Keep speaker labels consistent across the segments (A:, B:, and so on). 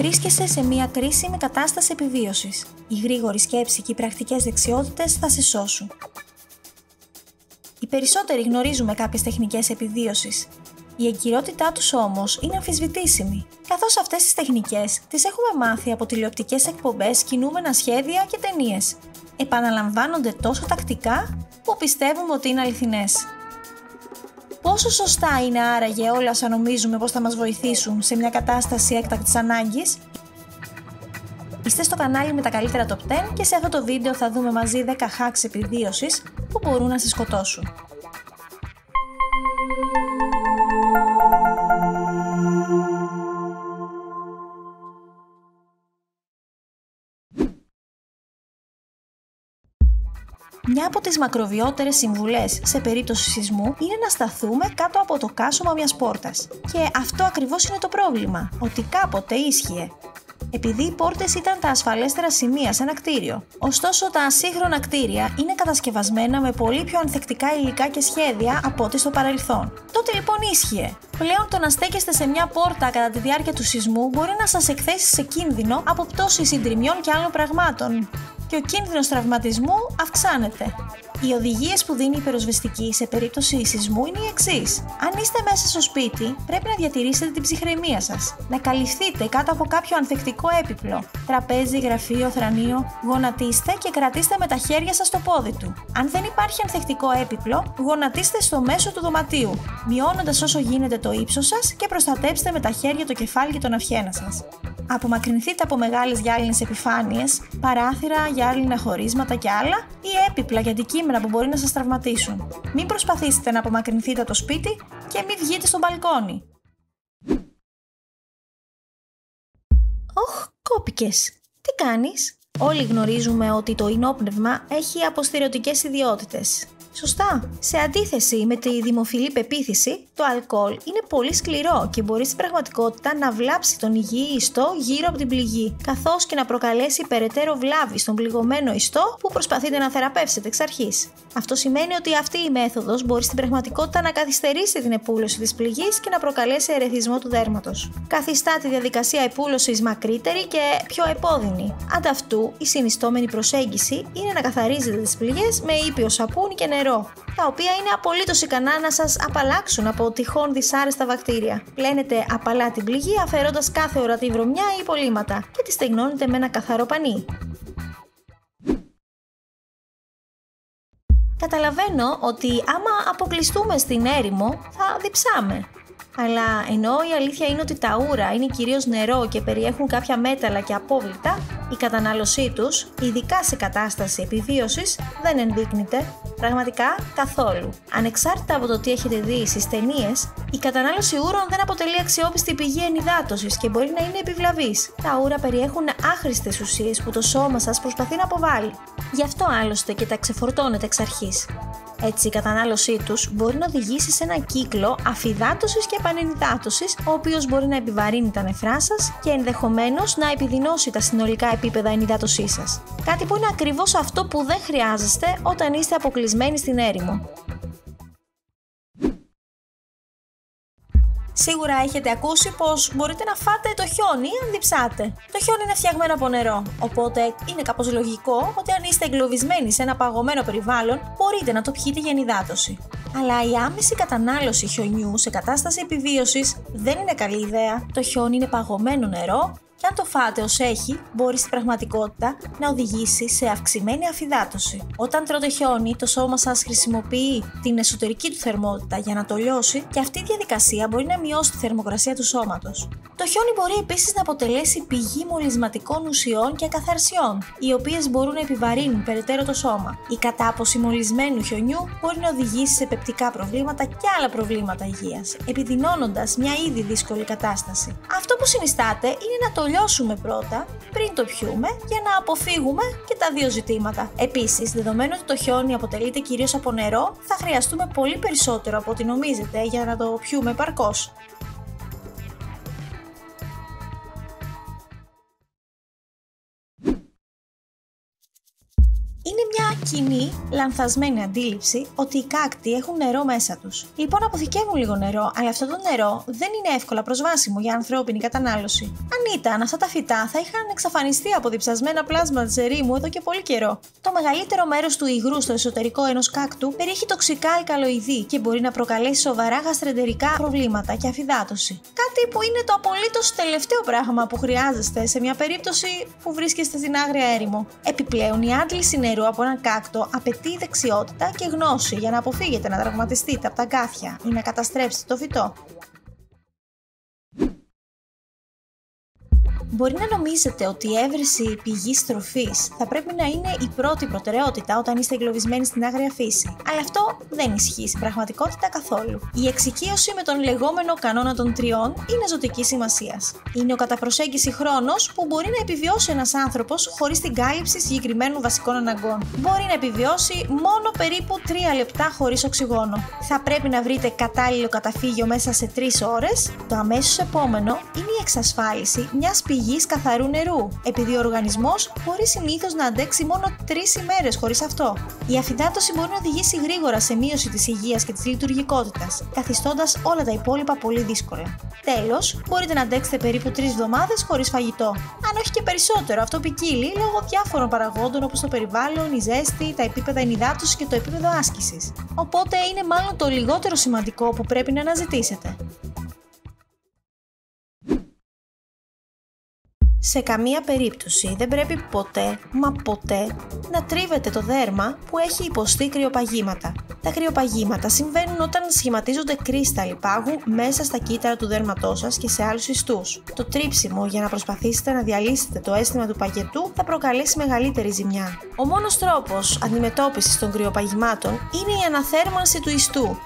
A: Βρίσκεσαι σε μια κρίσιμη κατάσταση επιβίωσης. Η γρήγορη σκέψη και οι πρακτικές δεξιότητες θα σε σώσουν. Οι περισσότεροι γνωρίζουμε κάποιες τεχνικές επιβίωσης. Η εγκυρότητά τους όμως είναι αμφισβητήσιμη, καθώς αυτές τις τεχνικές τις έχουμε μάθει από τηλεοπτικές εκπομπές, κινούμενα σχέδια και ταινίες. Επαναλαμβάνονται τόσο τακτικά που πιστεύουμε ότι είναι αληθινές. Πόσο σωστά είναι άραγε όλα όσα νομίζουμε πως θα μας βοηθήσουν σε μια κατάσταση έκτακτης ανάγκης; Είστε στο κανάλι με τα καλύτερα top 10 και σε αυτό το βίντεο θα δούμε μαζί 10 hacks επιβίωσης που μπορούν να σε σκοτώσουν. Μια από τις μακροβιότερες συμβουλές σε περίπτωση σεισμού είναι να σταθούμε κάτω από το κάσωμα μιας πόρτας. Και αυτό ακριβώς είναι το πρόβλημα, ότι κάποτε ίσχυε. Επειδή οι πόρτες ήταν τα ασφαλέστερα σημεία σε ένα κτίριο. Ωστόσο, τα ασύγχρονα κτίρια είναι κατασκευασμένα με πολύ πιο ανθεκτικά υλικά και σχέδια από ό,τι στο παρελθόν. Τότε λοιπόν ίσχυε. Πλέον το να στέκεστε σε μια πόρτα κατά τη διάρκεια του σεισμού μπορεί να σας εκθέσει σε κίνδυνο από πτώση συντριμιών και άλλων πραγμάτων και ο κίνδυνος τραυματισμού αυξάνεται. Οι οδηγίες που δίνει η πυροσβεστική σε περίπτωση σεισμού είναι οι εξής. Αν είστε μέσα στο σπίτι, πρέπει να διατηρήσετε την ψυχραιμία σας. Να καλυφθείτε κάτω από κάποιο ανθεκτικό έπιπλο. Τραπέζι, γραφείο, θρανείο. Γονατίστε και κρατήστε με τα χέρια σας το πόδι του. Αν δεν υπάρχει ανθεκτικό έπιπλο, γονατίστε στο μέσο του δωματίου, μειώνοντας όσο γίνεται το ύψος σας και προστατέψτε με τα χέρια το κεφάλι και τον αυχένα σας. Απομακρυνθείτε από μεγάλες γυάλινε επιφάνειες, παράθυρα, γυάλινα χωρίσματα και άλλα ή έπιπλα για αντικείμενα που μπορεί να σας τραυματίσουν. Μην προσπαθήσετε να απομακρυνθείτε το σπίτι και μην βγείτε στο μπαλκόνι. Οχ, κόπηκες. Τι κάνεις; Όλοι γνωρίζουμε ότι το ενόπνευμα έχει αποστηριωτικές ιδιότητες. Σωστά. Σε αντίθεση με τη δημοφιλή πεποίθηση, το αλκοόλ είναι πολύ σκληρό και μπορεί στην πραγματικότητα να βλάψει τον υγιή ιστό γύρω από την πληγή, καθώς και να προκαλέσει περαιτέρω βλάβη στον πληγωμένο ιστό που προσπαθείτε να θεραπεύσετε εξ αρχής. Αυτό σημαίνει ότι αυτή η μέθοδος μπορεί στην πραγματικότητα να καθυστερήσει την επούλωση της πληγής και να προκαλέσει ερεθισμό του δέρματος. Καθιστά τη διαδικασία επούλωσης μακρύτερη και πιο επώδυνη. Ανταυτού, η συνιστόμενη προσέγγιση είναι να καθαρίζετε τις πληγές με ήπιο σαπούνι και νερό, τα οποία είναι απολύτως ικανά να σας απαλλάξουν από τυχόν δυσάρεστα βακτήρια. Πλένετε απαλά την πληγή αφαιρώντας κάθε ορατή βρωμιά ή υπολείμματα και τη στεγνώνετε με ένα καθαρό πανί. Καταλαβαίνω ότι άμα αποκλειστούμε στην έρημο θα διψάμε. Αλλά ενώ η αλήθεια είναι ότι τα ούρα είναι κυρίως νερό και περιέχουν κάποια μέταλλα και απόβλητα, η κατανάλωσή τους, ειδικά σε κατάσταση επιβίωσης, δεν ενδείκνυται πραγματικά καθόλου. Ανεξάρτητα από το τι έχετε δει στις ταινίες, η κατανάλωση ούρων δεν αποτελεί αξιόπιστη πηγή ενυδάτωσης και μπορεί να είναι επιβλαβής. Τα ούρα περιέχουν άχρηστες ουσίες που το σώμα σας προσπαθεί να αποβάλει. Γι' αυτό άλλωστε και τα ξεφορτώνετε εξ αρχής. Έτσι, η κατανάλωσή τους μπορεί να οδηγήσει σε ένα κύκλο αφυδάτωση και επανενυδάτωση, ο οποίος μπορεί να επιβαρύνει τα νεφρά σας και ενδεχομένως να επιδεινώσει τα συνολικά επίπεδα ενυδάτωσής σας. Κάτι που είναι ακριβώς αυτό που δεν χρειάζεστε όταν είστε αποκλεισμένοι στην έρημο. Σίγουρα έχετε ακούσει πως μπορείτε να φάτε το χιόνι αν διψάτε. Το χιόνι είναι φτιαγμένο από νερό, οπότε είναι κάπως λογικό ότι αν είστε εγκλωβισμένοι σε ένα παγωμένο περιβάλλον, μπορείτε να το πιείτε για ενυδάτωση. Αλλά η άμεση κατανάλωση χιονιού σε κατάσταση επιβίωσης δεν είναι καλή ιδέα. Το χιόνι είναι παγωμένο νερό και αν το φάτε ως έχει, μπορείς στην πραγματικότητα να οδηγήσει σε αυξημένη αφυδάτωση. Όταν τρώτε χιόνι, το σώμα σας χρησιμοποιεί την εσωτερική του θερμότητα για να το λιώσει και αυτή η διαδικασία μπορεί να μειώσει τη θερμοκρασία του σώματος. Το χιόνι μπορεί επίσης να αποτελέσει πηγή μολυσματικών ουσιών και καθαρσιών, οι οποίες μπορούν να επιβαρύνουν περαιτέρω το σώμα. Η κατάποση μολυσμένου χιονιού μπορεί να οδηγήσει σε πεπτικά προβλήματα και άλλα προβλήματα υγείας, επιδεινώνοντας μια ήδη δύσκολη κατάσταση. Αυτό που συνιστάτε είναι να το λιώσουμε πρώτα πριν το πιούμε για να αποφύγουμε και τα δύο ζητήματα. Επίσης, δεδομένου ότι το χιόνι αποτελείται κυρίως από νερό, θα χρειαστούμε πολύ περισσότερο από ό,τι νομίζετε για να το πιούμε παρκώς. Κοινή, λανθασμένη αντίληψη ότι οι κάκτοι έχουν νερό μέσα τους. Λοιπόν, αποθηκεύουν λίγο νερό, αλλά αυτό το νερό δεν είναι εύκολα προσβάσιμο για ανθρώπινη κατανάλωση. Αν ήταν, αυτά τα φυτά θα είχαν εξαφανιστεί από διψασμένα πλάσματα της ερήμου εδώ και πολύ καιρό. Το μεγαλύτερο μέρος του υγρού στο εσωτερικό ενός κάκτου περιέχει τοξικά αλκαλοειδή και μπορεί να προκαλέσει σοβαρά γαστρεντερικά προβλήματα και αφυδάτωση. Κάτι που είναι το απολύτως τελευταίο πράγμα που χρειάζεστε σε μια περίπτωση που βρίσκεστε στην άγρια έρημο. Επιπλέον, η άντληση νερού από έναν κάκτο απαιτεί δεξιότητα και γνώση για να αποφύγετε να τραυματιστείτε από τα γκάθια ή να καταστρέψετε το φυτό. Μπορεί να νομίζετε ότι η έβρεση πηγή τροφή θα πρέπει να είναι η πρώτη προτεραιότητα όταν είστε εγκλωβισμένοι στην άγρια φύση. Αλλά αυτό δεν ισχύει στην πραγματικότητα καθόλου. Η εξοικείωση με τον λεγόμενο κανόνα των τριών είναι ζωτική σημασίας. Είναι ο κατά προσέγγιση χρόνος που μπορεί να επιβιώσει ένας άνθρωπος χωρίς την κάλυψη συγκεκριμένων βασικών αναγκών. Μπορεί να επιβιώσει μόνο περίπου 3 λεπτά χωρίς οξυγόνο. Θα πρέπει να βρείτε κατάλληλο καταφύγιο μέσα σε 3 ώρες. Το αμέσως επόμενο είναι η εξασφάλιση μιας πηγής πηγή καθαρού νερού, επειδή ο οργανισμός μπορεί συνήθως να αντέξει μόνο 3 ημέρες χωρίς αυτό. Η αφυδάτωση μπορεί να οδηγήσει γρήγορα σε μείωση της υγείας και της λειτουργικότητας, καθιστώντας όλα τα υπόλοιπα πολύ δύσκολα. Τέλος, μπορείτε να αντέξετε περίπου 3 εβδομάδες χωρίς φαγητό. Αν όχι και περισσότερο, αυτό ποικίλει λόγω διάφορων παραγόντων όπως το περιβάλλον, η ζέστη, τα επίπεδα ενυδάτωσης και το επίπεδο άσκησης. Οπότε είναι μάλλον το λιγότερο σημαντικό που πρέπει να αναζητήσετε. Σε καμία περίπτωση δεν πρέπει ποτέ, μα ποτέ, να τρίβετε το δέρμα που έχει υποστεί κρυοπαγήματα. Τα κρυοπαγήματα συμβαίνουν όταν σχηματίζονται κρίσταλοι πάγου μέσα στα κύτταρα του δέρματός σας και σε άλλους ιστούς. Το τρίψιμο για να προσπαθήσετε να διαλύσετε το αίσθημα του παγετού θα προκαλέσει μεγαλύτερη ζημιά. Ο μόνος τρόπος αντιμετώπισης των κρυοπαγημάτων είναι η αναθέρμανση του ιστού,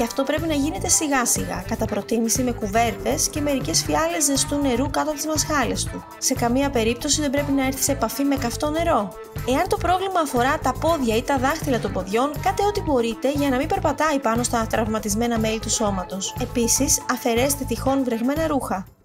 A: και αυτό πρέπει να γίνεται σιγά σιγά, κατά προτίμηση με κουβέρτες και μερικές φιάλε ζεστού νερού κάτω από τις μασχάλες του. Σε καμία περίπτωση δεν πρέπει να έρθει σε επαφή με καυτό νερό. Εάν το πρόβλημα αφορά τα πόδια ή τα δάχτυλα των ποδιών, κάτε ό,τι μπορείτε για να μην περπατάει πάνω στα τραυματισμένα μέλη του σώματος. Επίσης, αφαιρέστε τυχόν βρεγμένα ρούχα.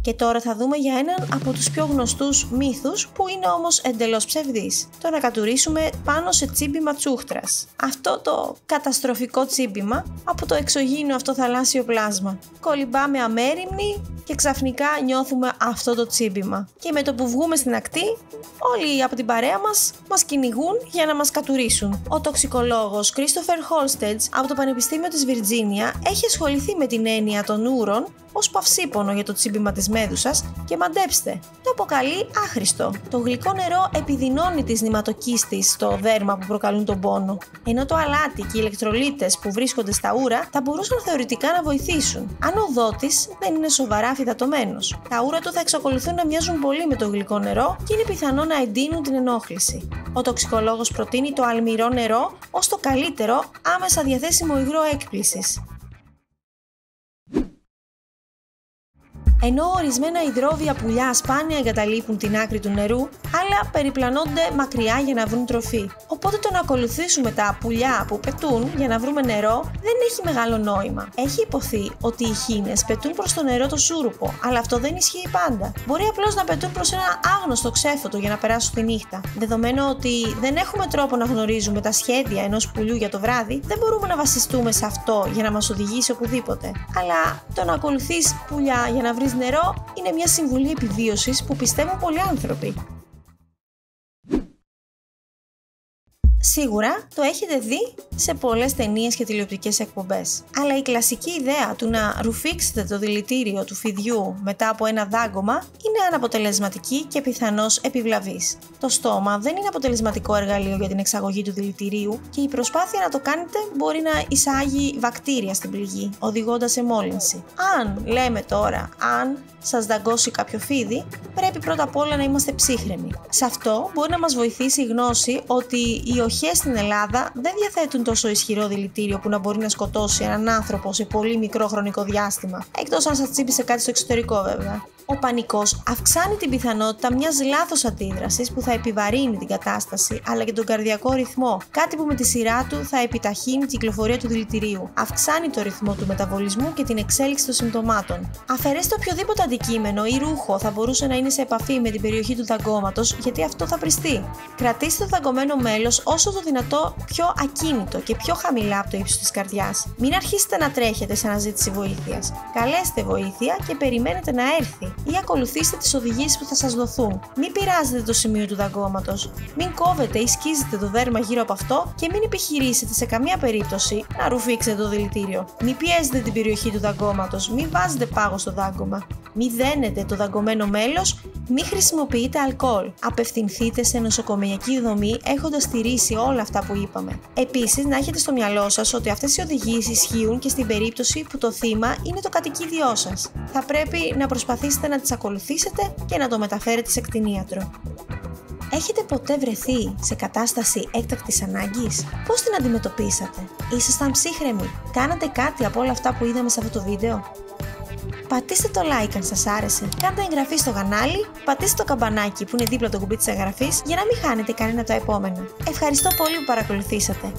A: Και τώρα θα δούμε για έναν από τους πιο γνωστούς μύθους που είναι όμως εντελώς ψευδής. Το να κατουρίσουμε πάνω σε τσίμπημα τσούχτρας. Αυτό το καταστροφικό τσίμπημα από το εξωγήινο αυτό θαλάσσιο πλάσμα. Κολυμπάμε αμέριμνοι και ξαφνικά νιώθουμε αυτό το τσίμπημα. Και με το που βγούμε στην ακτή, όλοι από την παρέα μας μας κυνηγούν για να μας κατουρίσουν. Ο τοξικολόγος Christopher Holstedge από το Πανεπιστήμιο της Βιρτζίνια έχει ασχοληθεί με την έννοια των ούρων ως παυσίπονο για το τσίμπημα της μέδουσας και μαντέψτε, το αποκαλεί άχρηστο. Το γλυκό νερό επιδεινώνει τις νηματοκίστης στο δέρμα που προκαλούν τον πόνο, ενώ το αλάτι και οι ηλεκτρολίτες που βρίσκονται στα ούρα θα μπορούσαν θεωρητικά να βοηθήσουν, αν ο δότης δεν είναι σοβαρά φυδατωμένο. Τα ούρα του θα εξακολουθούν να μοιάζουν πολύ με το γλυκό νερό και είναι πιθανό να εντείνουν την ενόχληση. Ο τοξικολόγος προτείνει το αλμυρό νερό ως το καλύτερο άμεσα διαθέσιμο υγρό έκπλησης. Ενώ ορισμένα υδρόβια πουλιά σπάνια εγκαταλείπουν την άκρη του νερού, άλλα περιπλανώνται μακριά για να βρουν τροφή. Οπότε το να ακολουθήσουμε τα πουλιά που πετούν για να βρούμε νερό δεν έχει μεγάλο νόημα. Έχει υποθεί ότι οι χίνες πετούν προς το νερό το σούρουπο, αλλά αυτό δεν ισχύει πάντα. Μπορεί απλώς να πετούν προς ένα άγνωστο ξέφωτο για να περάσουν τη νύχτα. Δεδομένου ότι δεν έχουμε τρόπο να γνωρίζουμε τα σχέδια ενός πουλιού για το βράδυ, δεν μπορούμε να βασιστούμε σε αυτό για να μας οδηγήσει οπουδήποτε. Αλλά το να ακολουθείς πουλιά για να βρεις νερό είναι μια συμβουλή επιβίωσης που πιστεύουν πολλοί άνθρωποι. Σίγουρα το έχετε δει σε πολλές ταινίες και τηλεοπτικές εκπομπές. Αλλά η κλασική ιδέα του να ρουφήξετε το δηλητήριο του φιδιού μετά από ένα δάγκωμα είναι αναποτελεσματική και πιθανώς επιβλαβής. Το στόμα δεν είναι αποτελεσματικό εργαλείο για την εξαγωγή του δηλητηρίου και η προσπάθεια να το κάνετε μπορεί να εισάγει βακτήρια στην πληγή, οδηγώντας σε μόλυνση. Αν, λέμε τώρα, αν σας δαγκώσει κάποιο φίδι, πρέπει πρώτα απ' όλα να είμαστε ψύχρεμοι. Σε αυτό μπορεί να μας βοηθήσει η γνώση ότι οι οχές στην Ελλάδα δεν διαθέτουν τόσο ισχυρό δηλητήριο που να μπορεί να σκοτώσει έναν άνθρωπο σε πολύ μικρό χρονικό διάστημα, εκτός αν σας τσίπησε κάτι στο εξωτερικό βέβαια. Ο πανικός αυξάνει την πιθανότητα μιας λάθος αντίδρασης που θα επιβαρύνει την κατάσταση αλλά και τον καρδιακό ρυθμό, κάτι που με τη σειρά του θα επιταχύνει την κυκλοφορία του δηλητηρίου, αυξάνει το ρυθμό του μεταβολισμού και την εξέλιξη των συμπτωμάτων. Αφαιρέστε οποιοδήποτε αντικείμενο ή ρούχο θα μπορούσε να είναι σε επαφή με την περιοχή του δαγκώματος, γιατί αυτό θα πριστεί. Κρατήστε το δαγκωμένο μέλος όσο το δυνατό πιο ακίνητο και πιο χαμηλά από το ύψος της καρδιάς. Μην αρχίσετε να τρέχετε σε αναζήτηση βοήθειας. Καλέστε βοήθεια και περιμένετε να έρθει ή ακολουθήστε τις οδηγίες που θα σας δοθούν. Μην πειράζετε το σημείο του δαγκώματος. Μην κόβετε ή σκίζετε το δέρμα γύρω από αυτό και μην επιχειρήσετε σε καμία περίπτωση να ρουφήξετε το δηλητήριο. Μην πιέζετε την περιοχή του δαγκώματος. Μην βάζετε πάγο στο δάγκωμα. Μην δένετε το δαγκωμένο μέλος. Μην χρησιμοποιείτε αλκοόλ. Απευθυνθείτε σε νοσοκομιακή δομή έχοντας στηρίσει όλα αυτά που είπαμε. Επίσης, να έχετε στο μυαλό σας ότι αυτές οι οδηγίες ισχύουν και στην περίπτωση που το θύμα είναι το κατοικίδιό σας. Θα πρέπει να προσπαθήσετε να τις ακολουθήσετε και να το μεταφέρετε σε κτηνίατρο. Έχετε ποτέ βρεθεί σε κατάσταση έκτακτης ανάγκης; Πώς την αντιμετωπίσατε; Ήσασταν ψύχρεμοι; Κάνατε κάτι από όλα αυτά που είδαμε σε αυτό το βίντεο; Πατήστε το like αν σας άρεσε, κάντε εγγραφή στο κανάλι, πατήστε το καμπανάκι που είναι δίπλα το κουμπί της εγγραφής για να μην χάνετε κανένα το επόμενο. Ευχαριστώ πολύ που παρακολουθήσατε.